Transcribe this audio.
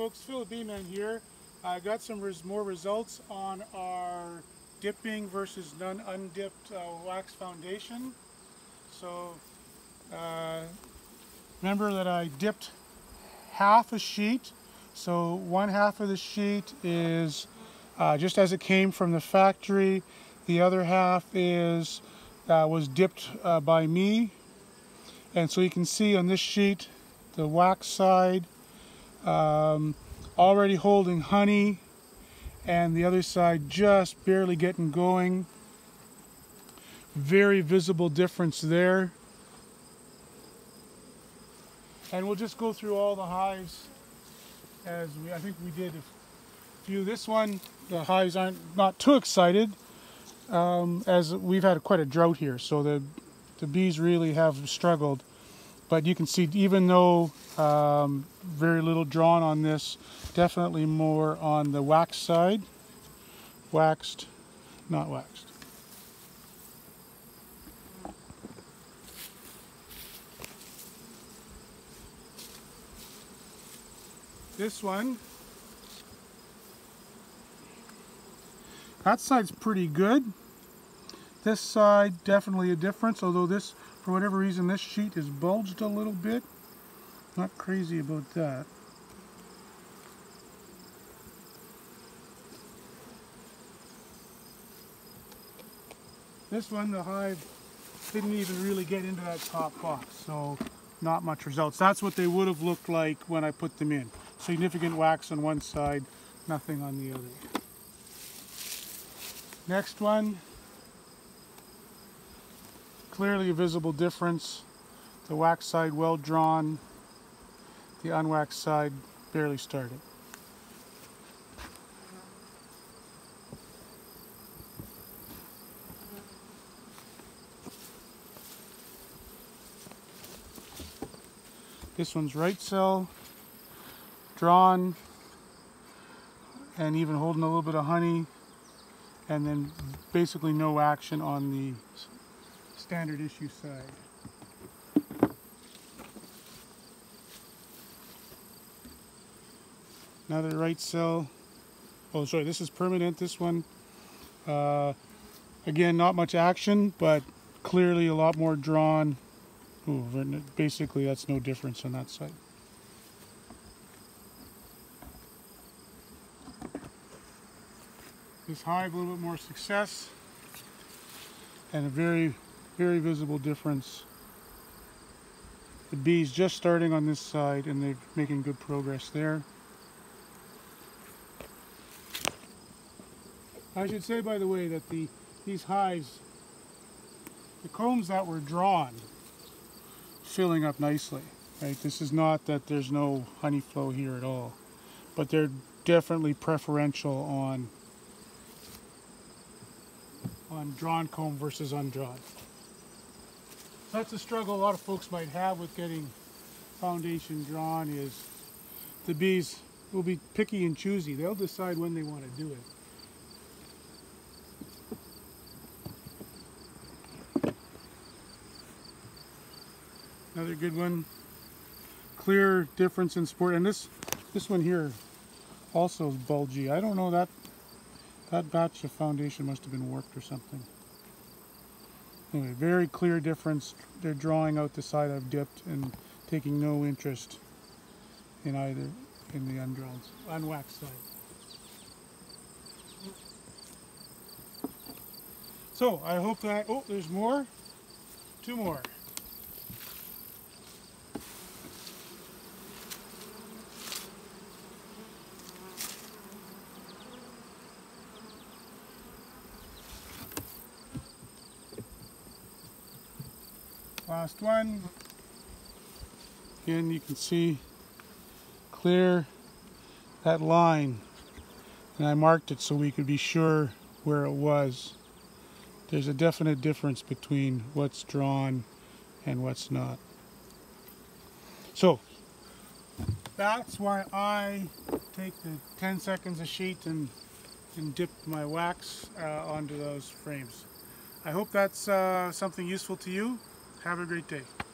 folks, Phil the Beeman here. I got some res more results on our dipping versus non-undipped uh, wax foundation. So uh, remember that I dipped half a sheet. So one half of the sheet is uh, just as it came from the factory. The other half is uh, was dipped uh, by me. And so you can see on this sheet, the wax side, um, already holding honey and the other side just barely getting going. Very visible difference there. And we'll just go through all the hives as we, I think we did a few. This one, the hives aren't not too excited um, as we've had quite a drought here. So the, the bees really have struggled. But you can see even though um, very little drawn on this, definitely more on the wax side. Waxed, not waxed. This one, that side's pretty good. This side, definitely a difference, although this, for whatever reason, this sheet is bulged a little bit. Not crazy about that. This one, the hive didn't even really get into that top box, so not much results. That's what they would have looked like when I put them in. Significant wax on one side, nothing on the other. Next one, clearly a visible difference. The wax side well drawn, the unwaxed side barely started. This one's Ritecell, drawn, and even holding a little bit of honey, and then basically no action on the standard issue side. Another Ritecell. Oh, sorry, this is Permadent, this one. Uh, again, not much action, but clearly a lot more drawn Ooh, basically that's no difference on that side. This hive a little bit more success and a very, very visible difference. The bees just starting on this side and they're making good progress there. I should say by the way that the these hives, the combs that were drawn filling up nicely. Right? This is not that there's no honey flow here at all, but they're definitely preferential on on drawn comb versus undrawn. That's a struggle a lot of folks might have with getting foundation drawn is the bees will be picky and choosy. They'll decide when they want to do it. Another good one. Clear difference in sport. And this this one here also is bulgy. I don't know that that batch of foundation must have been warped or something. Anyway, very clear difference. They're drawing out the side I've dipped and taking no interest in either in the undrawn, unwaxed side. So I hope that, oh, there's more, two more. Last one. Again, you can see clear that line. And I marked it so we could be sure where it was. There's a definite difference between what's drawn and what's not. So, that's why I take the 10 seconds a sheet and, and dip my wax uh, onto those frames. I hope that's uh, something useful to you. Have a great day.